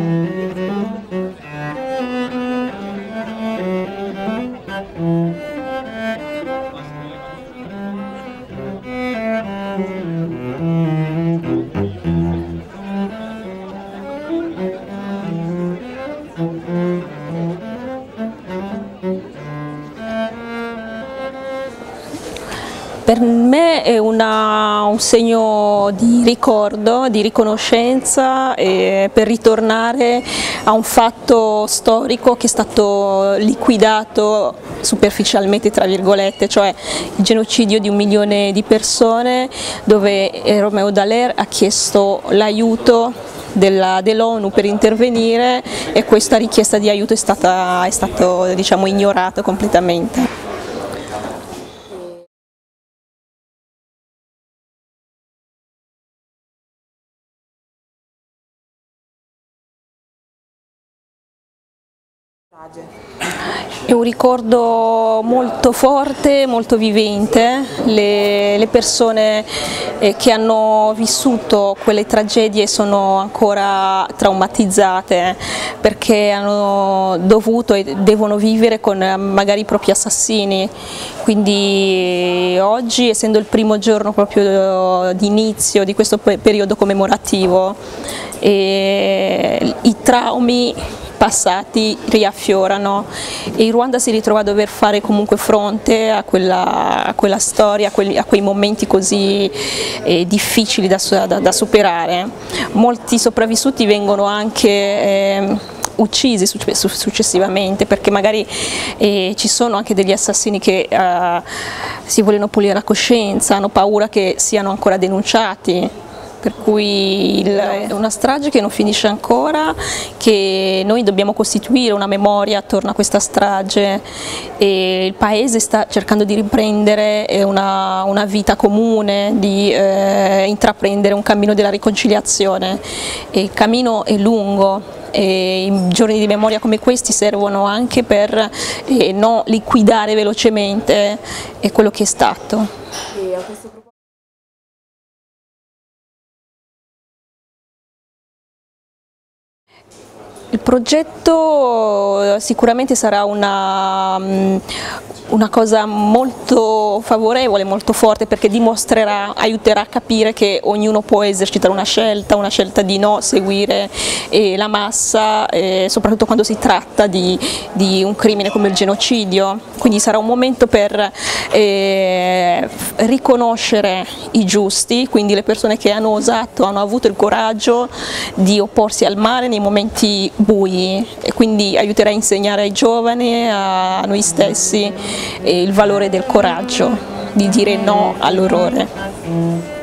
Mm-hmm. Per me è una, un segno di ricordo, di riconoscenza per ritornare a un fatto storico che è stato liquidato superficialmente tra virgolette, cioè il genocidio di un milione di persone dove Romeo Dallaire ha chiesto l'aiuto dell'ONU per intervenire e questa richiesta di aiuto è stata, è stato, diciamo, ignorata completamente. È un ricordo molto forte, molto vivente, le, le persone eh, che hanno vissuto quelle tragedie sono ancora traumatizzate perché hanno dovuto e devono vivere con eh, magari i propri assassini, quindi oggi essendo il primo giorno proprio di inizio di questo periodo commemorativo i traumi passati riaffiorano e il Ruanda si ritrova a dover fare comunque fronte a quella, a quella storia, a, quelli, a, quei momenti così eh, difficili da, da, da, superare. Molti sopravvissuti vengono anche eh, uccisi successivamente perché magari eh, ci sono anche degli assassini che eh, si vogliono pulire la coscienza, hanno paura che siano ancora denunciati per cui il, è una strage che non finisce ancora, che noi dobbiamo costituire una memoria attorno a questa strage. E il Paese sta cercando di riprendere una, una vita comune, di eh, intraprendere un cammino della riconciliazione. E il cammino è lungo e i giorni di memoria come questi servono anche per eh, non liquidare velocemente quello che è stato. Il progetto sicuramente sarà una, mm, una cosa molto favorevole, molto forte perché dimostrerà, aiuterà a capire che ognuno può esercitare una scelta, una scelta di no seguire eh, la massa, eh, soprattutto quando si tratta di, di, un crimine come il genocidio, quindi sarà un momento per eh, riconoscere i giusti, quindi le persone che hanno osato, hanno avuto il coraggio di opporsi al male nei momenti bui e quindi aiuterà a insegnare ai giovani, a noi stessi il valore del coraggio, di dire no all'orrore.